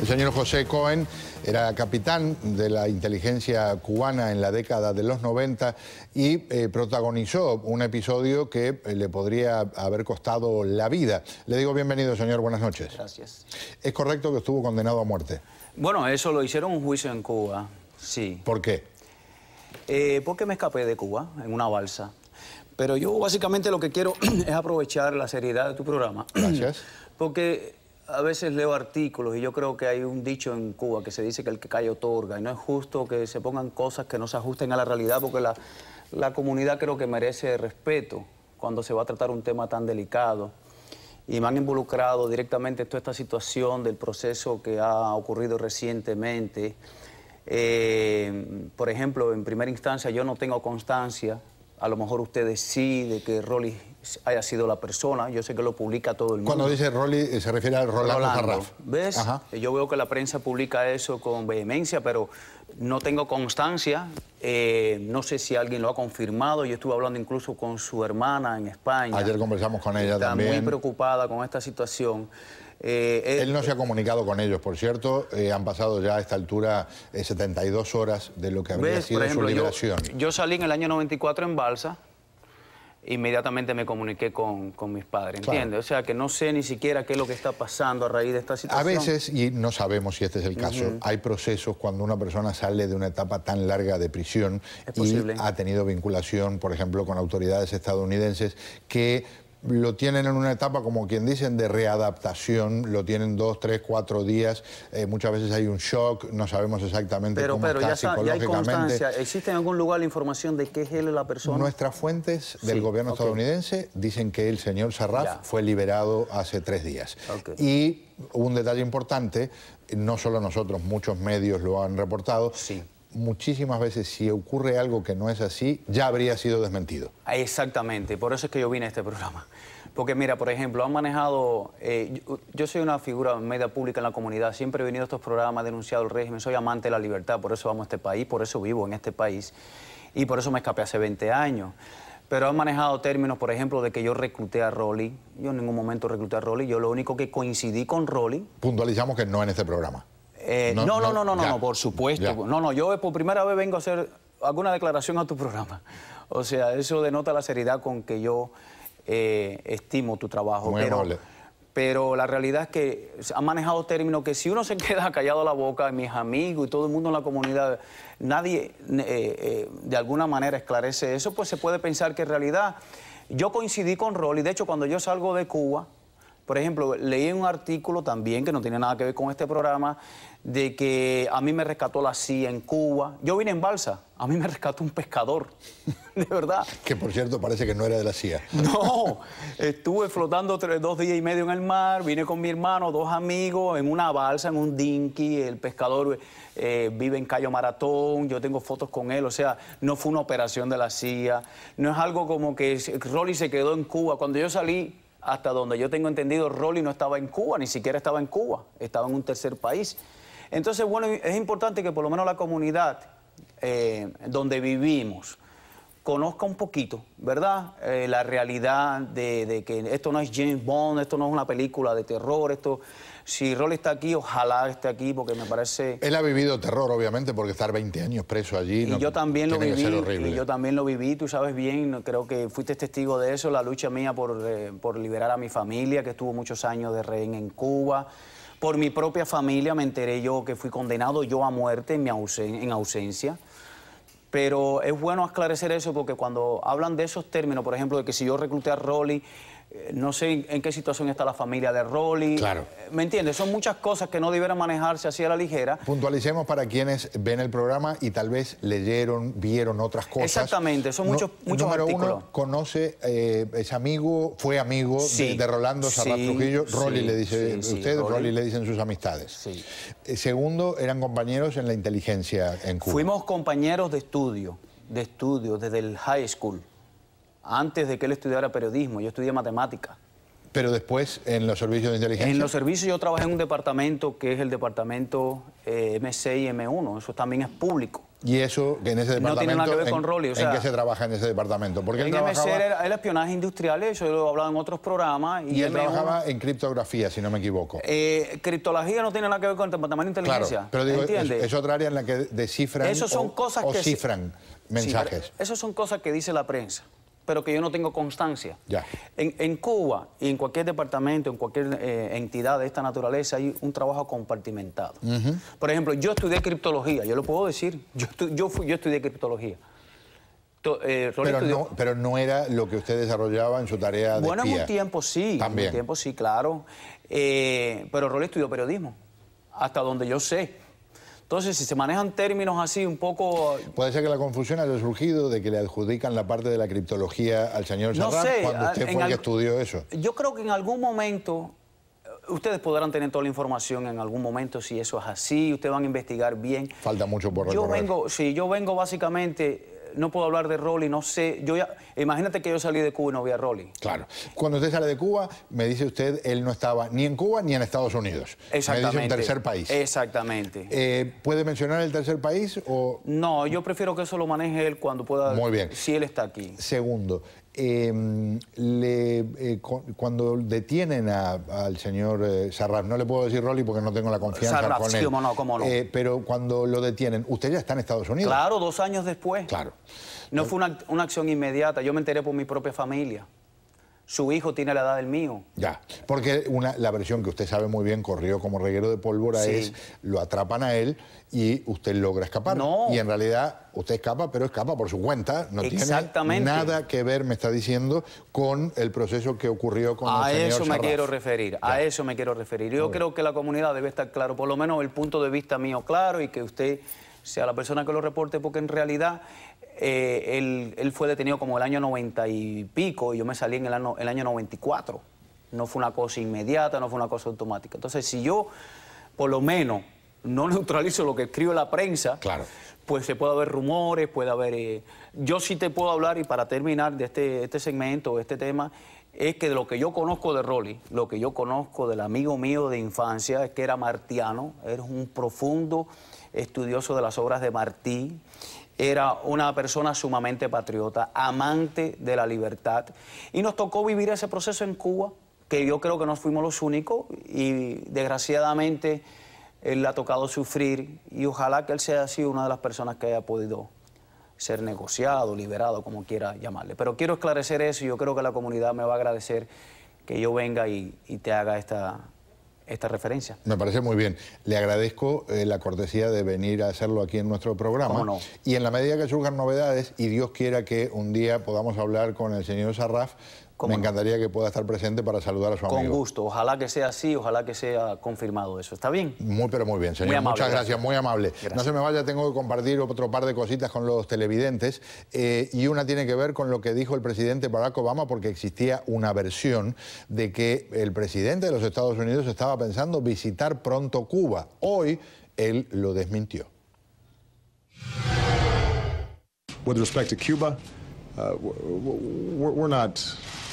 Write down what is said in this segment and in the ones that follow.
El señor José Cohen era capitán de la inteligencia cubana en la década de los 90 y eh, protagonizó un episodio que eh, le podría haber costado la vida. Le digo bienvenido, señor, buenas noches. Gracias. ¿Es correcto que estuvo condenado a muerte? Bueno, eso lo hicieron un juicio en Cuba, sí. ¿Por qué? Eh, porque me escapé de Cuba en una balsa. Pero yo básicamente lo que quiero es aprovechar la seriedad de tu programa. Gracias. Porque a veces leo artículos y yo creo que hay un dicho en Cuba que se dice que el que cae otorga y no es justo que se pongan cosas que no se ajusten a la realidad porque la, la comunidad creo que merece respeto cuando se va a tratar un tema tan delicado. Y me han involucrado directamente en toda esta situación del proceso que ha ocurrido recientemente. Eh, por ejemplo, en primera instancia yo no tengo constancia a lo mejor ustedes sí, de que Rolly haya sido la persona. Yo sé que lo publica todo el mundo. Cuando dice Rolly, eh, se refiere a Rolando, Rolando ¿Ves? Yo veo que la prensa publica eso con vehemencia, pero no tengo constancia. Eh, no sé si alguien lo ha confirmado. Yo estuve hablando incluso con su hermana en España. Ayer conversamos con ella Está también. muy preocupada con esta situación. Eh, Él no se ha comunicado con ellos, por cierto. han pasado ya a esta altura 72 horas de lo que habría sido su liberación. Yo, salí en el año 94 en Balsa. Inmediatamente me comuniqué con, mis padres, ¿entiendes? O sea, que no sé ni siquiera qué es lo que está pasando a raíz de esta situación. A veces, y no sabemos si este es el caso, hay procesos cuando una persona sale de una etapa tan larga de prisión y ha tenido vinculación, por ejemplo, con autoridades estadounidenses que lo tienen en una etapa, como quien dicen, de readaptación, lo tienen dos, tres, cuatro días, eh, muchas veces hay un shock, no sabemos exactamente pero, cómo pero está ya psicológicamente. hay constancia, ¿existe en algún lugar la información de qué es él la persona? Nuestras fuentes del gobierno estadounidense dicen que el señor Sarraf fue liberado hace tres días. Y un detalle importante, no solo nosotros, muchos medios lo han reportado, sí muchísimas veces si ocurre algo que no es así, ya habría sido desmentido. Exactamente, por eso es que yo vine a este programa. Porque mira, por ejemplo, han manejado, eh, yo, soy una figura media pública en la comunidad, siempre he venido a estos programas, he denunciado el régimen, soy amante de la libertad, por eso vamos a este país, por eso vivo en este país y por eso me escapé hace 20 años. Pero han manejado términos, por ejemplo, de que yo recluté a Rolly. Yo en ningún momento recluté a Rolly, yo lo único que coincidí con Rolly... Puntualizamos que no en este programa. Eh, no, no, no, no, no, por supuesto. No, no, yo por primera vez vengo a hacer alguna declaración a tu programa. O sea, eso denota la seriedad con que yo eh, estimo tu trabajo. Muy pero, amable. pero la realidad es que han manejado términos que si uno se queda callado la boca, mis amigos y todo el mundo en la comunidad, nadie eh, de alguna manera esclarece eso, pues se puede pensar que en realidad yo coincidí con Rolly. De hecho, cuando yo salgo de Cuba, por ejemplo, leí un artículo también que no tiene nada que ver con este programa, de que a mí me rescató la CIA en Cuba. Yo vine en balsa, a mí me rescató un pescador, de verdad. Que por cierto parece que no era de la CIA. No, estuve flotando dos días y medio en el mar, vine con mi hermano, dos amigos, en una balsa, en un dinky, el pescador eh, vive en Cayo Maratón, yo tengo fotos con él, o sea, no fue una operación de la CIA, no es algo como que Rolly se quedó en Cuba. Cuando yo salí, hasta donde yo tengo entendido, Rolly no estaba en Cuba, ni siquiera estaba en Cuba, estaba en un tercer país. Entonces, bueno, es importante que por lo menos la comunidad eh, donde vivimos conozca un poquito, ¿verdad? Eh, la realidad de, de, que esto no es James Bond, esto no es una película de terror, esto si Rolly está aquí, ojalá esté aquí, porque me parece... Él ha vivido terror, obviamente, porque estar 20 años preso allí... Y yo también lo viví, y yo también lo viví, tú sabes bien, creo que fuiste testigo de eso, la lucha mía por, eh, por liberar a mi familia, que estuvo muchos años de rehén en Cuba. Por mi propia familia me enteré yo que fui condenado yo a muerte en, mi en ausencia. Pero es bueno esclarecer eso porque cuando hablan de esos términos, por ejemplo, de que si yo recluté a Rolly no sé en qué situación está la familia de Rolly. Claro. Eh, ¿Me entiendes? Son muchas cosas que no debieran manejarse así a la ligera. Puntualicemos para quienes ven el programa y tal vez leyeron, vieron otras cosas. Exactamente, son muchos, muchos número artículos. Uno, conoce, eh, es amigo, fue amigo de, Rolando Sarrat Trujillo. Rolly le dice usted, Rolly. le dicen sus amistades. segundo, eran compañeros en la inteligencia en Cuba. Fuimos compañeros de estudio, de estudio, desde el high school antes de que él estudiara periodismo, yo estudié matemática. Pero después, en los servicios de inteligencia. En los servicios yo trabajé en un departamento que es el departamento eh, M6 y M1, eso también es público. Y eso, en ese departamento... No tiene nada que ver con Rolly. ¿En qué se trabaja en ese departamento? Porque en él trabajaba... era el espionaje industrial, eso lo he hablado en otros programas. Y, él trabajaba en criptografía, si no me equivoco. Eh, criptología no tiene nada que ver con el departamento de inteligencia. Claro, pero digo, es, otra área en la que descifran Eso son o, cosas que cifran mensajes. eso son cosas que dice la prensa pero que yo no tengo constancia. Ya. En, Cuba y en cualquier departamento, en cualquier eh, entidad de esta naturaleza, hay un trabajo compartimentado. Por ejemplo, yo estudié criptología, yo lo puedo decir, yo, yo, fui, yo estudié criptología. Eh, pero, no, pero no era lo que usted desarrollaba en su tarea de Bueno, en un tiempo sí, También. en un tiempo sí, claro. Eh, pero Rolly estudió periodismo, hasta donde yo sé. Entonces, si se manejan términos así un poco... Puede ser que la confusión haya surgido de que le adjudican la parte de la criptología al señor no sé, cuando usted fue el que estudió eso. Yo creo que en algún momento ustedes podrán tener toda la información en algún momento si eso es así, ustedes van a investigar bien. Falta mucho por recorrer. Yo vengo, sí, yo vengo básicamente no puedo hablar de Rolly, no sé. Yo ya, imagínate que yo salí de Cuba y no vi a Rolly. Claro. Cuando usted sale de Cuba, me dice usted, él no estaba ni en Cuba ni en Estados Unidos. Exactamente. Me dice un tercer país. Exactamente. Eh, ¿Puede mencionar el tercer país o...? No, yo prefiero que eso lo maneje él cuando pueda... Muy bien. Si él está aquí. Segundo, em, le, eh, cuando detienen al señor eh, Sarraf, no le puedo decir Rolly porque no tengo la confianza con él. Sí, cómo no, cómo no. pero cuando lo detienen, usted ya está en Estados Unidos. Claro, dos años después. Claro. No fue una, acción inmediata, yo me enteré por mi propia familia. Su hijo tiene la edad del mío. Ya, porque una, la versión que usted sabe muy bien corrió como reguero de pólvora es lo atrapan a él y usted logra escapar. No. Y en realidad usted escapa, pero escapa por su cuenta. No tiene nada que ver, me está diciendo, con el proceso que ocurrió con a el señor eso me quiero referir, a eso me quiero referir. Yo creo que la comunidad debe estar claro, por lo menos el punto de vista mío claro y que usted sea la persona que lo reporte, porque en realidad eh, él, fue detenido como el año 90 y pico y yo me salí en el año, el año 94. No fue una cosa inmediata, no fue una cosa automática. Entonces, si yo, por lo menos, no neutralizo lo que escribe la prensa, claro. pues se puede haber rumores, puede haber... Eh, yo sí te puedo hablar, y para terminar de este, este segmento, este tema, es que de lo que yo conozco de Rolly, lo que yo conozco del amigo mío de infancia, es que era martiano, era un profundo estudioso de las obras de Martí, era una persona sumamente patriota, amante de la libertad, y nos tocó vivir ese proceso en Cuba, que yo creo que no fuimos los únicos, y desgraciadamente él le ha tocado sufrir, y ojalá que él sea así una de las personas que haya podido ser negociado, liberado, como quiera llamarle. Pero quiero esclarecer eso y yo creo que la comunidad me va a agradecer que yo venga y te haga esta, esta referencia. Me parece muy bien. Le agradezco eh, la cortesía de venir a hacerlo aquí en nuestro programa. no? Y en la medida que surjan novedades, y Dios quiera que un día podamos hablar con el señor Sarraf, me encantaría que pueda estar presente para saludar a su amigo. Con gusto, ojalá que sea así, ojalá que sea confirmado eso. ¿Está bien? Muy, pero muy bien, señor. Muchas gracias, muy amable. No se me vaya, tengo que compartir otro par de cositas con los televidentes. Eh, y una tiene que ver con lo que dijo el presidente Barack Obama, porque existía una versión de que el presidente de los Estados Unidos estaba pensando visitar pronto Cuba. Hoy él lo desmintió. With respect to Cuba, uh, we're not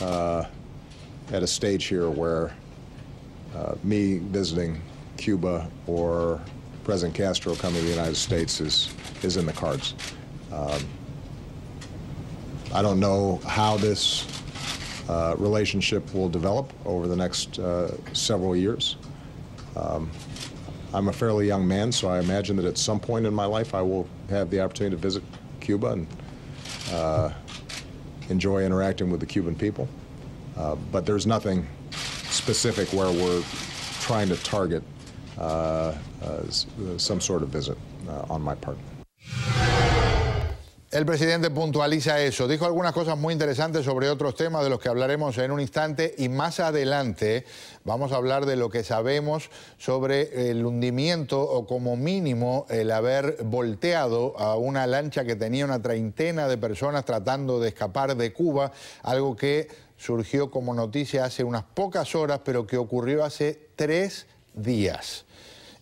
uh, at a stage here where uh, me visiting Cuba or President Castro coming to the United States is, is in the cards. Um, I don't know how this uh, relationship will develop over the next uh, several years. Um, I'm a fairly young man, so I imagine that at some point in my life I will have the opportunity to visit Cuba and uh, enjoy interacting with the Cuban people. Uh, but there's nothing specific where we're trying to target uh, uh, some sort of visit uh, on my part. El presidente puntualiza eso. Dijo algunas cosas muy interesantes sobre otros temas de los que hablaremos en un instante y más adelante vamos a hablar de lo que sabemos sobre el hundimiento o como mínimo el haber volteado a una lancha que tenía una treintena de personas tratando de escapar de Cuba, algo que surgió como noticia hace unas pocas horas, pero que ocurrió hace tres días.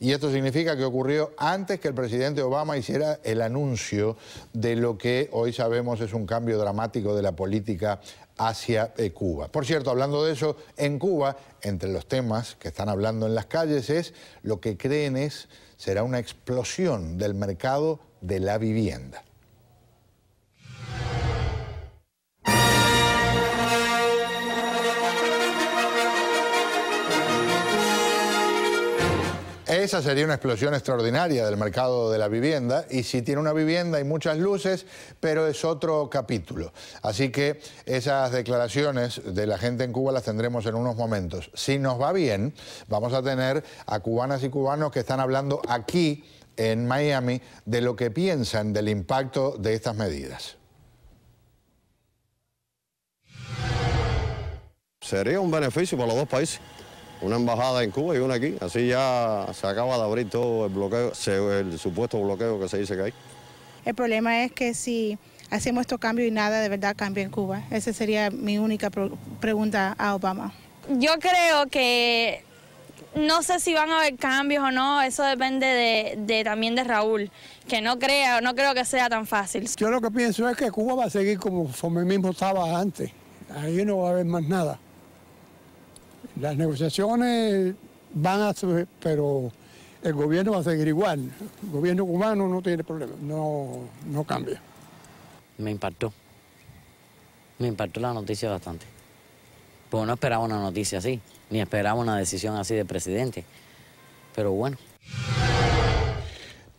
Y esto significa que ocurrió antes que el presidente Obama hiciera el anuncio de lo que hoy sabemos es un cambio dramático de la política hacia eh, Cuba. Por cierto, hablando de eso, en Cuba, entre los temas que están hablando en las calles es lo que creen es será una explosión del mercado de la vivienda. Esa sería una explosión extraordinaria del mercado de la vivienda y si tiene una vivienda hay muchas luces, pero es otro capítulo. Así que esas declaraciones de la gente en Cuba las tendremos en unos momentos. Si nos va bien, vamos a tener a cubanas y cubanos que están hablando aquí en Miami de lo que piensan del impacto de estas medidas. Sería un beneficio para los dos países una embajada en Cuba y una aquí. Así ya se acaba de abrir todo el bloqueo, el supuesto bloqueo que se dice que hay. El problema es que si hacemos estos cambios y nada de verdad cambia en Cuba. Esa sería mi única pregunta a Obama. Yo creo que no sé si van a haber cambios o no, eso depende de, también de Raúl, que no creo, no creo que sea tan fácil. Yo lo que pienso es que Cuba va a seguir como, como mismo estaba antes. Ahí no va a haber más nada. Las negociaciones van a pero el gobierno va a seguir igual. El gobierno cubano no tiene problema, no, no cambia. Me impactó. Me impactó la noticia bastante. Pues no esperaba una noticia así, ni esperaba una decisión así del presidente. Pero bueno.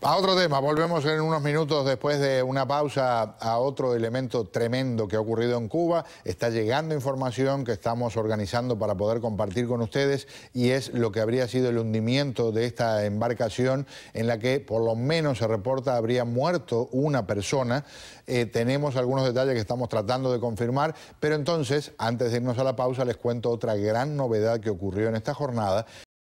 A otro tema, volvemos en unos minutos después de una pausa a otro elemento tremendo que ha ocurrido en Cuba. Está llegando información que estamos organizando para poder compartir con ustedes y es lo que habría sido el hundimiento de esta embarcación en la que por lo menos se reporta habría muerto una persona. Eh, tenemos algunos detalles que estamos tratando de confirmar, pero entonces, antes de irnos a la pausa, les cuento otra gran novedad que ocurrió en esta jornada